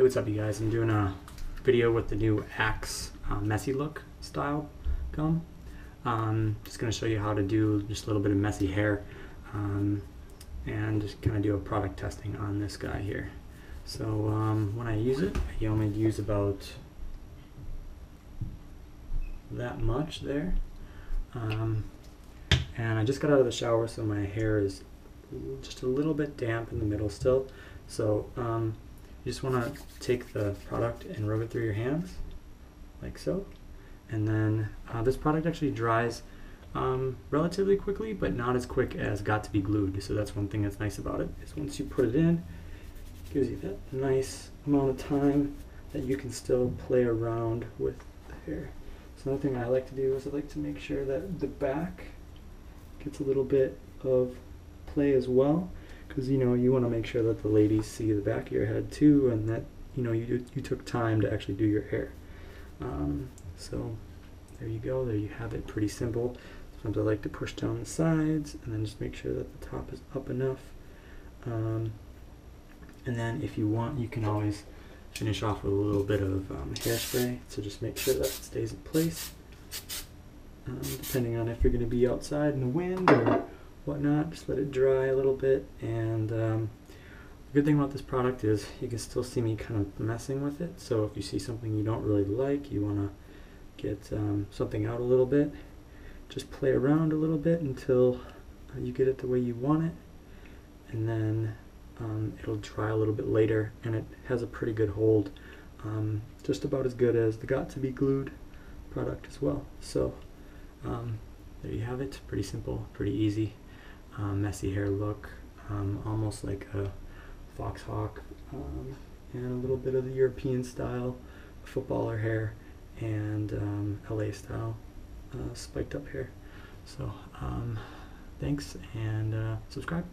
Hey, what's up, you guys? I'm doing a video with the new Axe uh, Messy Look style gum. Um, just going to show you how to do just a little bit of messy hair um, and just kind of do a product testing on this guy here. So um, when I use it, I only use about that much there. Um, and I just got out of the shower, so my hair is just a little bit damp in the middle still. So um, you just want to take the product and rub it through your hands, like so. And then uh, this product actually dries um, relatively quickly, but not as quick as Got2b Glued. So that's one thing that's nice about it, is once you put it in, it gives you that nice amount of time that you can still play around with the hair. So another thing I like to do is I like to make sure that the back gets a little bit of play as well because you know you want to make sure that the ladies see the back of your head too and that you know you, you took time to actually do your hair. Um, so there you go there you have it pretty simple. Sometimes I like to push down the sides and then just make sure that the top is up enough. Um, and then if you want you can always finish off with a little bit of um, hairspray so just make sure that stays in place. Um, depending on if you're going to be outside in the wind or whatnot. Just let it dry a little bit. And um, the good thing about this product is you can still see me kind of messing with it. So if you see something you don't really like, you want to get um, something out a little bit, just play around a little bit until uh, you get it the way you want it. And then um, it'll dry a little bit later and it has a pretty good hold. Um, just about as good as the Got2b Glued product as well. So um, there you have it. Pretty simple, pretty easy messy hair look, um, almost like a fox hawk, um, and a little bit of the European style footballer hair and um, LA style uh, spiked up hair. So um, thanks and uh, subscribe.